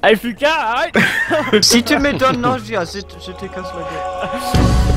Hey Fuka, arrête Si tu me donnes Nausea, je, je te casse la gueule.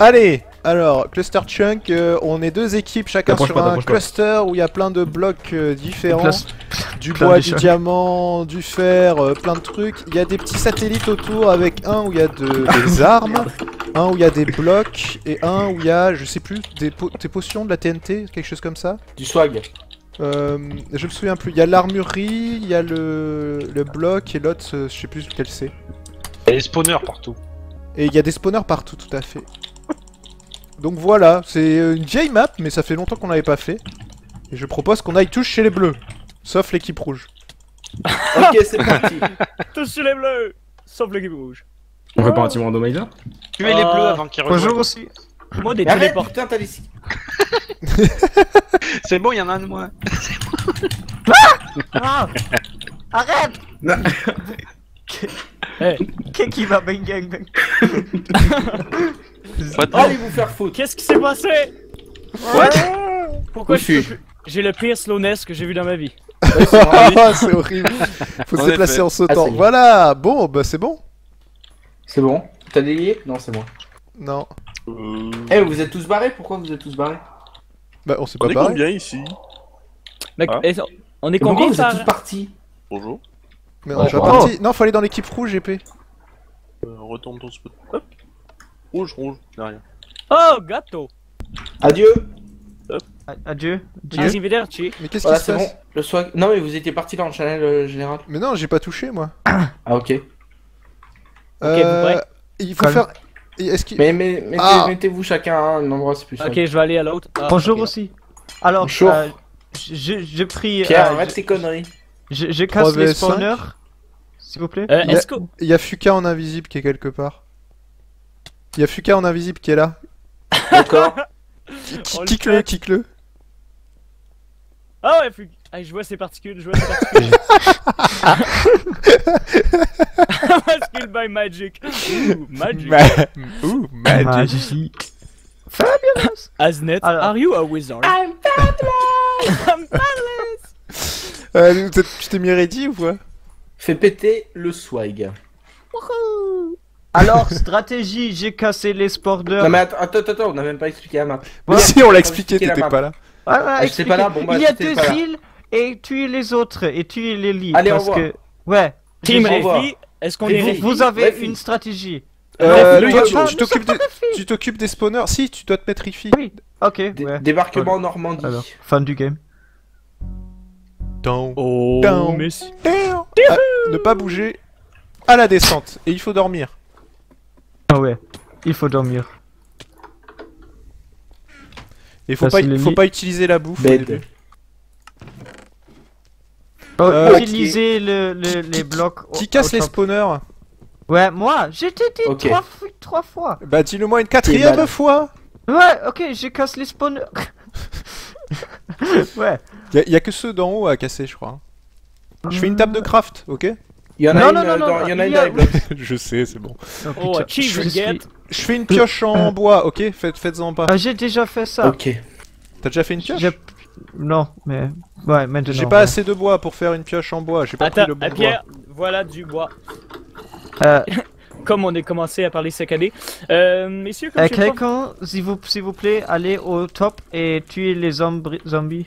Allez, alors, Cluster Chunk, euh, on est deux équipes, chacun sur pas, un pas. cluster où il y a plein de blocs euh, différents. Place- Du bois, du diamant, du fer, euh, plein de trucs. Il y a des petits satellites autour avec un où il y a de- des armes, un où il y a des blocs, et un où il y a, je sais plus, des, po- des potions, de la TNT, quelque chose comme ça. Du swag. Euh, je me souviens plus. Il y a l'armurerie, il y a le, le bloc, et l'autre, euh, je sais plus lequel c'est. Il y a des spawners partout. Et il y a des spawners partout, tout à fait. Donc voilà, c'est euh, une vieille map, mais ça fait longtemps qu'on l'avait pas fait. Et je propose qu'on aille tous chez les bleus. Sauf l'équipe rouge. Ok, c'est parti. Tous sur les bleus Sauf l'équipe rouge. On fait pas un team randomizer Tuez les Ah. bleus avant qu'ils Bonjour rejoignent. aussi. Moi des téléports. putain, t'as les... C'est bon, il y en a un de moins. Ah Arrête Eh, Qui qui va bang gang bang de- Allez vous faire foutre. Qu'est-ce qui s'est passé? What? Pourquoi je plus- J'ai le pire slowness que j'ai vu dans ma vie. C'est. Ah, horrible. Faut se déplacer en sautant. Ah, voilà, bon, bah c'est bon. C'est bon? T'as délié Non, c'est moi. Non, Eh, vous êtes tous barrés? Pourquoi vous êtes tous barrés? Bah on s'est On pas est barré. combien ici? Mec, Ah. eh, on est combien vous êtes tous partis Bonjour. Mais on est Oh. pas parti. Non, faut aller dans l'équipe rouge, épée. Euh, retourne ton spot. Hop. Rouge, rouge, derrière. Oh, gâteau Adieu Adieu. Arrivederci. Mais qu'est-ce Voilà, qui se c'est passe bon. Le swag. Non, mais vous étiez partis dans le channel euh, général. Mais non, j'ai pas touché moi. Ah, ok. Euh, vous prêts il faut Calme. faire. Est-ce qu'il. Mais, mais mettez- Ah. mettez-vous chacun à un endroit, c'est plus simple. Ok, je vais aller à l'autre. Ah, Bonjour ok. aussi. Alors, Bonjour. euh, je- j'ai pris. Pierre, euh, arrête tes conneries. je, je casse les 3vs5. spawners. S'il vous plaît. Euh, Il y a- est-ce que... Il y a Fuka en invisible qui est quelque part. Il y a Fuka en invisible qui est là. D'accord. Kick-le, kick-le. Ah ouais, Fuka. Ah, je vois ses particules, je vois ses particules. By magic. Ooh, magic. Ouh, magic. Magique. Asnet, Alors- are you a wizard? I'm fabulous! Euh, t'es- tu t'es mis ready ou quoi? Fais péter le swag. Alors, stratégie, j'ai cassé les spawners. Non, mais attends, attends, attends, on a même pas expliqué la map. Mais Ouais. si, on l'a expliqué, t'étais map. pas là. Ah, Ah, j'étais pas là, bon, bah, Il y a deux îles et tuez les autres et tuez les lits. Allez, parce que. Ouais. Team. Réfi, est-ce qu'on Réfi. est Vous, Réfi? vous avez Réfi. une stratégie. Euh, le toi, tu- Ah, t'occupes des- tu t'occupes des spawners. Si, tu dois te mettre Rifi. Oui. Ok. Ouais. Débarquement en Normandie. Alors, fin du game. Down. Oh, Down. Ah, ne pas bouger à la descente. Et il faut dormir. Ah ouais. Il faut dormir. Et faut pas, faut pas utiliser la bouffe au début. Oh, Euh, utilisez le, le- les blocs. au- Qui casse les spawners Ouais, moi, j'ai été dit trois, trois fois. Bah dis-le moi une quatrième fois Ouais, ok, je casse les spawners. ouais. y a, y a que ceux d'en haut à casser je crois. Je fais une table de craft, ok? Il y en a Non, une non, non, euh, dans- il y en a une y a- dans les blocs. Je sais, c'est bon. Oh, achieve je get. suis- Je fais une pioche en bois, ok Faites, Faites-en pas. Ah, j'ai déjà fait ça. Ok. T'as déjà fait une pioche? Non, mais. Ouais, maintenant. J'ai pas ouais. assez de bois pour faire une pioche en bois, j'ai pas pris Attends, le bon ah, bois. Pierre, voilà du bois. Euh, Comme on a commencé à parler saccadé. Euh, messieurs, comme euh, quelqu'un, s'il vous, s'il vous plaît, allez au top et tuez les zombies.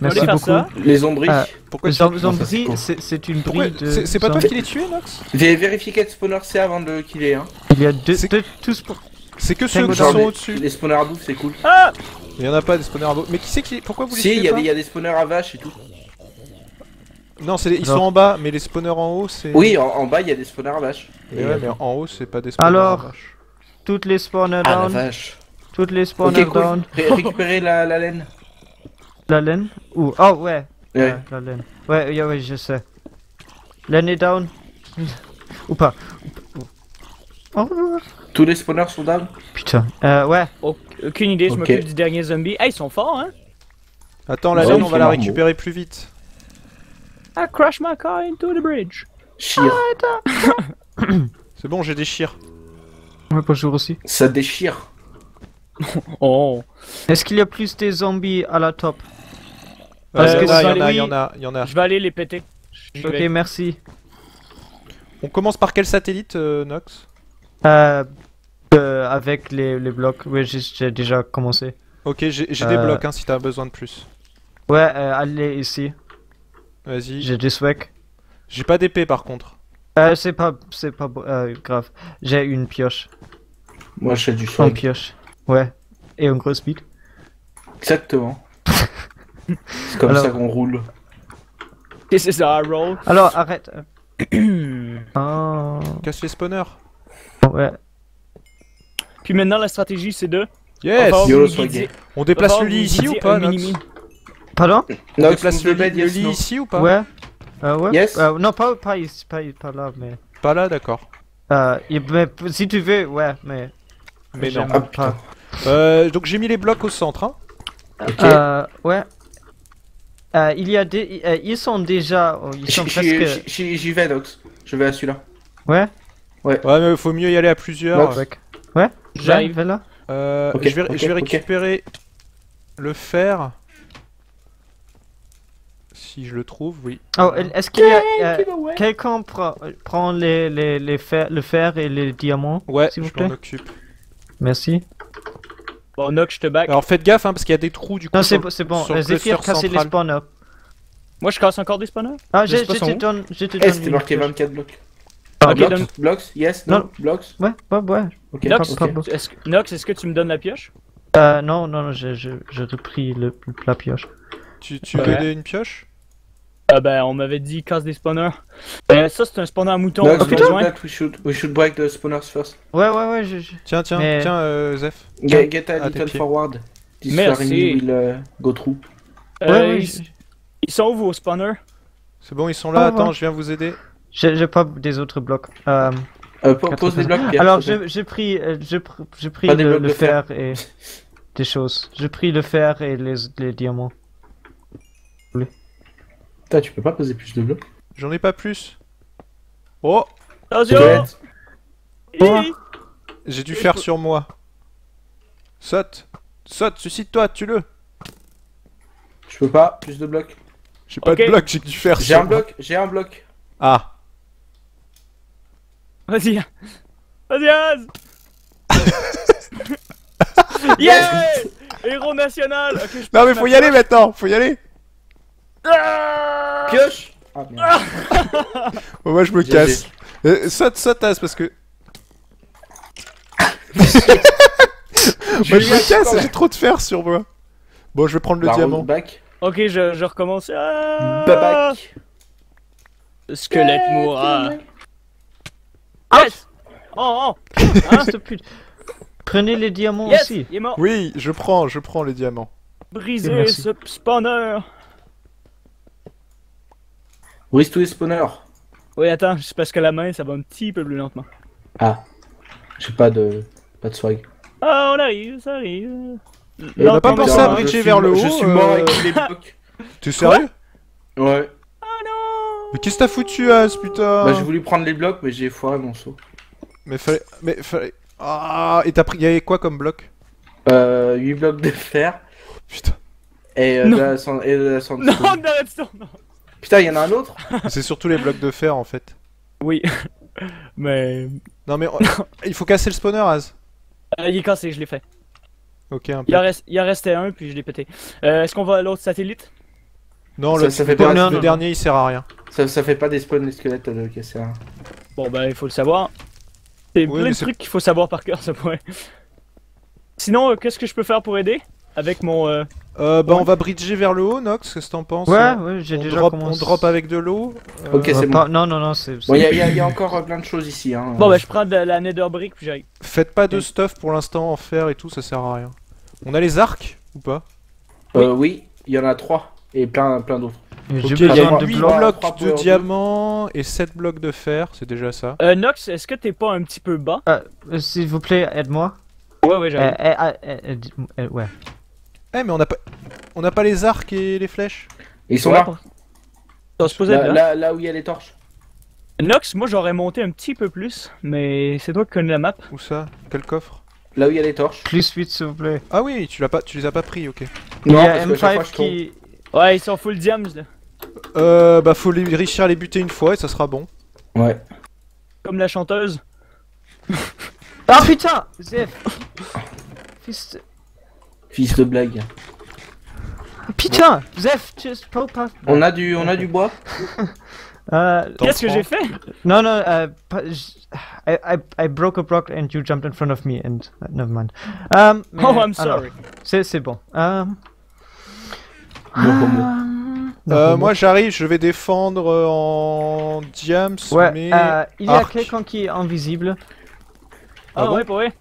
Merci beaucoup. ça. Les ombris. Ah, Pourquoi tu- Zom- Non, ça, c'est une bride. de C'est pas toi zombies. qui les tué, Nox J'ai vérifié quel spawner c'est avant de le killer. Hein. Il y a deux, tous pour. C'est que ceux qui sont au-dessus. les spawners à bouffe, c'est cool. Ah Il y en a pas des spawners à bout. Mais qui c'est qui. Pourquoi vous les Si, il y, a des- il y a des spawners à vaches et tout. Non, les- ils sont en bas, mais les spawners en haut c'est. Oui, en, en bas, il y a des spawners à vaches. Mais Et, ouais, euh, mais en haut c'est pas des spawners. Alors, à vache. Toutes les spawners Ah la down. vache. Toutes les spawners down. Ré- récupérer la, la laine. La laine Ou Oh, ouais. Ouais. Ouais, la laine. Ouais, ouais, ouais, je sais. Laine est down. Ou pas. Revoir. Tous les spawners sont down. Putain. Euh, ouais. Au- Aucune idée, je Ok. m'occupe du dernier zombie. Hey, ils sont forts, hein? Attends, la Ouais, laine on va la récupérer plus vite. I crashed my car into the bridge. Chire. C'est bon, j'ai des chires. Ouais, bonjour aussi. Ça déchire. Oh. Est-ce qu'il y a plus des zombies à la top Parce Euh, que y en a, il y en a, y en a. Je vais aller les péter. J'y Ok, vais. merci. On commence par quel satellite, euh, Nox? Euh, euh, avec les, les blocs, oui, j'ai j'ai déjà commencé. Ok, j'ai j'ai des Euh. blocs hein, si t'as besoin de plus. Ouais, euh, allez ici. Vas-y. J'ai des swag. J'ai pas d'épée par contre. Euh, c'est pas, c'est pas euh, grave. J'ai une pioche. Moi, j'ai du Une swag. pioche. Ouais. Et un gros speed. Exactement. C'est comme Alors- ça qu'on roule. This is our roll. Alors, arrête. Oh. Casse les spawners. Ouais. Puis maintenant, la stratégie, c'est de. Yes swag. guider- On déplace le lit ici ou pas, Nox. Pardon On déplace le, lit- ici ou pas Ouais. Euh, ouais. Yes. Euh, non, pas, pas, pas, pas là, mais. Pas là, d'accord. Euh, mais si tu veux, ouais, mais. Mais non. Ah. Euh, donc j'ai mis les blocs au centre. Hein. Ok. Euh, ouais. Euh, il y a des. euh, ils sont déjà. oh, Ils sont presque. j'y- j'y vais, Nox. Je vais à celui-là. Ouais. Ouais, mais faut mieux y aller à plusieurs. Nox. Ouais. Ouais. J'arrive. J'arrive là. Euh, Ok, je vais, je récupérer le fer. Si je le trouve, oui. Oh, est-ce qu'il y a. euh, Quelqu'un prend, prend les, les, les fer, le fer et les diamants Ouais, S'il vous je m'en plaît? occupe. Merci. Bon, Nox, je te back. Alors faites gaffe, hein, parce qu'il y a des trous du coup. Non, c'est le- c'est bon. Zephyr, casser les spawners. Moi, je casse encore des spawners. Ah, son te donne. Eh, c'était marqué pioche. 24 blocs. Ok, blocks, donne- blocks, yes, Non. no, blocks. Ouais, ouais, ouais. Ok, Nox, bon. Nox, est-ce que tu me donnes la pioche? Euh, non, non, non, j'ai repris le, la pioche. Tu, tu Ouais. veux une pioche? Ah ben, on m'avait dit casse des spawners. Euh, ça, c'est un spawner à mouton. Nox, on a we should, we should, we should break the spawners first. Ouais, ouais, ouais, je. je- Tiens, tiens, Mais- tiens, euh, Zef. Get, get a tes little forward. This Merci. will uh, go through. Euh, Ouais, ouais, ils, je- ils sont où vos spawners? C'est bon, ils sont là. Au Attends, revoir. je viens vous aider. J'ai pas des autres blocs. Euh, Euh, pose des blocs, Pierre. alors, j'ai pris, euh, j'ai pr- j'ai pris des le, le fer. fer et des choses. J'ai pris le fer et les, les diamants. Putain, tu peux pas poser plus de blocs. J'en ai pas plus. Oh. Attention. J'ai du fer sur moi. Saute. Saute, suscite-toi, tue-le. Je peux pas, plus de blocs. J'ai pas de bloc, j'ai que du fer J'ai un bloc, j'ai un bloc. Ah. Vas-y. Vas-y, Az Yeah Héros national. Non mais ma faut y aller maintenant, faut y aller Pioche Ah. Bon, Moi je me casse. Euh, saute, parce que... Moi je me casse, j'ai trop de fer sur moi. Bon, je vais prendre le diamant. Back. Ok, je, je recommence. Ah Babac. Squelette mourra. Yes Oh, oh Ah, s'il te plaît. Prenez les diamants Yes aussi. Il est mort Oui, je prends, je prends les diamants. Merci. ce spawner Les spawners. Oui, attends, c'est parce que la main, ça va un petit peu plus lentement. Ah. J'ai pas de. Pas de swag. Ah, on arrive, ça arrive. On a pas pensé à bridger vers le mo- Je haut, suis mort euh, avec les blocs. T'es sérieux? Ouais. Ah non Mais qu'est-ce que t'as foutu, Az, putain? Bah, j'ai voulu prendre les blocs, mais j'ai foiré mon saut. Mais fallait... Mais fallait... Ah, et t'as pris... Y'avait quoi comme bloc? Euh, 8 blocs de fer. Putain. Et euh, Non. de la sand- et de la sandstone. Non, de redstone, non Putain, y'en a un autre C'est surtout les blocs de fer, en fait. Oui. Mais... Non mais... Il faut casser le spawner, Az. Euh, il est cassé, je l'ai fait. Ok, un Il peu. en, reste, il en restait un, puis je l'ai pété. Euh, Est-ce qu'on va à l'autre satellite? Non, Ça- le, ça fait le pas- dernier- non, le dernier, il sert à rien. ça, ça fait pas des spawns les squelettes de casser un. Bon, ben, il faut le savoir. C'est Oui, plein de trucs qu'il faut savoir par cœur, ça pourrait. Sinon, euh, qu'est-ce que je peux faire pour aider? Avec mon... Euh... Euh, bah Ouais. on va bridger vers le haut, Nox, qu'est-ce que t'en penses Ouais, euh, ouais, j'ai déjà drop, commencé. On drop avec de l'eau. euh, Ok, c'est pas- bon. Non, non, non, c'est. Bon, y'a y a, y a encore plein de choses ici. Hein. Bon, ben, je prends de la nether brick, puis j'arrive. Faites pas de stuff pour l'instant en fer et tout, ça sert à rien. On a les arcs ou pas? Euh, oui, il y en a 3. Et plein, plein d'autres. J'ai Ok, il y a besoin de 8 blocs. de diamants et 7 blocs de fer, c'est déjà ça. Euh, Nox, est-ce que t'es pas un petit peu bas? Euh, S'il vous plaît, aide-moi. Ouais, ouais, j'arrive. euh, euh, euh, euh, dis- euh, ouais. Eh mais on a pas... On n'a pas les arcs et les flèches Ils sont Ouais, là. pour- Ça se posait Là, là. où il y a les torches. Nox, moi j'aurais monté un petit peu plus, mais c'est toi qui connais la map. Où ça? Quel coffre? Là où il y a les torches. Plus vite, s'il vous plaît. Ah oui, tu l'as pas, tu les as pas pris, ok. Il y Non, a parce que à chaque fois, M5 je tombe. qui. Ouais, ils sont full diams là. Euh, bah faut les réussir à les buter une fois et ça sera bon. Ouais. Comme la chanteuse. Ah putain Zef Fils Fils de blague. Putain Zef, just pop up. On a du, on a du bois. Euh, Qu'est-ce que j'ai fait? No, no, uh, I, I, I broke a block and you jumped in front of me and uh, never mind. Um, mais- Oh, I'm sorry. c'est, c'est bon. Um, um, no Euh, moi j'arrive, je vais défendre euh, en diams, Ouais, mais euh, il y a quelqu'un qui est invisible. Ah Ah, bon ouais, pour vrai.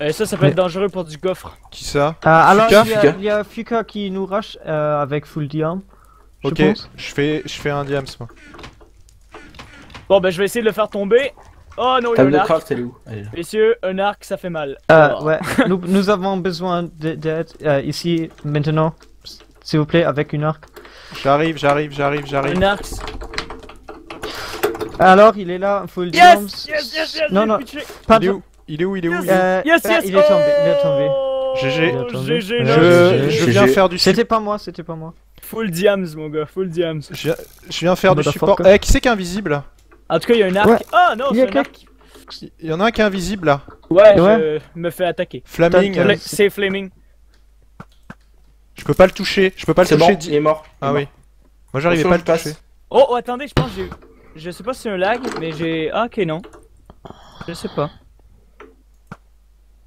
Euh, ça, ça peut Mais- être dangereux pour du coffre. qui ça? Euh, alors, Fuka? il y, a, Fuka? il y a Fuka qui nous rush euh, avec full diam. Je Ok, pense. je fais, je fais un diams moi. Bon, ben je vais essayer de le faire tomber. Oh non, il y a Table un de arc. craft, elle est où? Messieurs, un arc, ça fait mal. Euh, Oh. ouais, nous, nous avons besoin de- d'aide euh, ici, maintenant. S'il vous plaît, avec une arc. J'arrive, j'arrive, j'arrive, j'arrive. Un arc. Alors, il est là, full diams. Yes, yes, yes, yes, Non, non, pas de- Il est où Il est où il est où Euh, Yes, yes, il est tombé, il est tombé. oh, GG. GG, Je, GG. je viens GG. faire du C'était pas moi, c'était pas moi. Full diams, mon gars, full diams. Je viens, faire du support. Eh, qui c'est qui est invisible? Là En tout cas, il y a un arc. Ah non, Il y a c'est un arc. Il y en a un qui est invisible là. Ouais, Ouais. je me fais attaquer. Flaming, C'est Flaming. je peux pas le toucher. Je peux pas le C'est bon, toucher. il est mort. Ah oui. mort. Moi j'arrivais pas à le toucher. Oh, oh, attendez, je pense que j'ai. Je sais pas si c'est un lag, mais j'ai. Ah, ok, non. Je sais pas.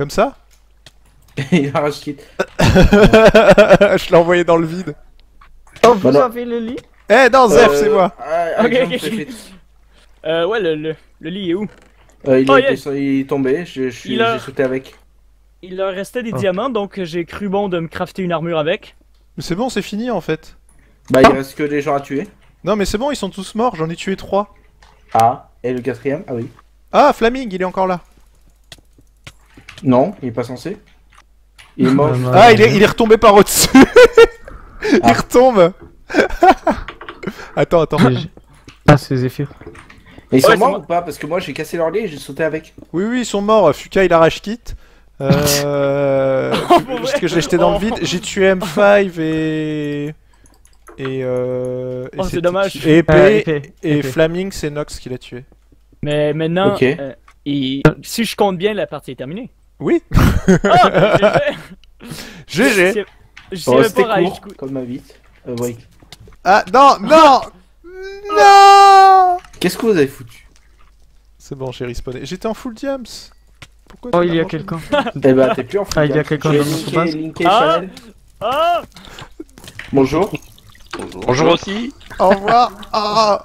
Comme ça il a rage quitte. Je l'ai envoyé dans le vide. Oh, vous Voilà. avez le lit Eh non Zef, Euh, c'est moi ah, Ok, avec ok. Préfet. Euh, ouais, le, le, le lit est où? Euh, il, Oh, il est tombé, je- je suis- Il a- j'ai sauté avec. Il leur restait des Oh. diamants, donc j'ai cru bon de me crafter une armure avec. Mais c'est bon, c'est fini en fait. Bah, il reste que des gens à tuer. Non mais c'est bon, ils sont tous morts, j'en ai tué trois. Ah, et le quatrième Ah oui. Ah, Flaming, il est encore là. Non, il est pas censé. Il est mort. Ah, il est, il est retombé par au-dessus. il Ah. retombe. attends, attends. Ah, c'est Zephyr. Mais ils sont c'est morts moi. ou pas? Parce que moi j'ai cassé leur lit et j'ai sauté avec. Oui, oui, ils sont morts. Fuka, il arrache kit. Euh... Oh, parce que je l'ai jeté dans le Oh. vide. J'ai tué M5 et. Et. Euh... et Oh, c'est dommage. Et épée. Euh, épée, Et épée. Flaming, c'est Nox qui l'a tué. Mais maintenant, Ok. euh, il- si je compte bien, la partie est terminée. Oui. Ah, ben, j'ai fait. GG. Je Oh, savais pas court, comme ma vie. Euh, oui. Ah, non, non Non Qu'est-ce que vous avez foutu? C'est bon, j'ai respawné. J'étais en full diams. Pourquoi Oh, il y a quelqu'un. Eh bah, t'es plus en Ah, il y a quelqu'un dans linké- linké Ah. Ah Bonjour. Bonjour aussi. Au revoir. Ah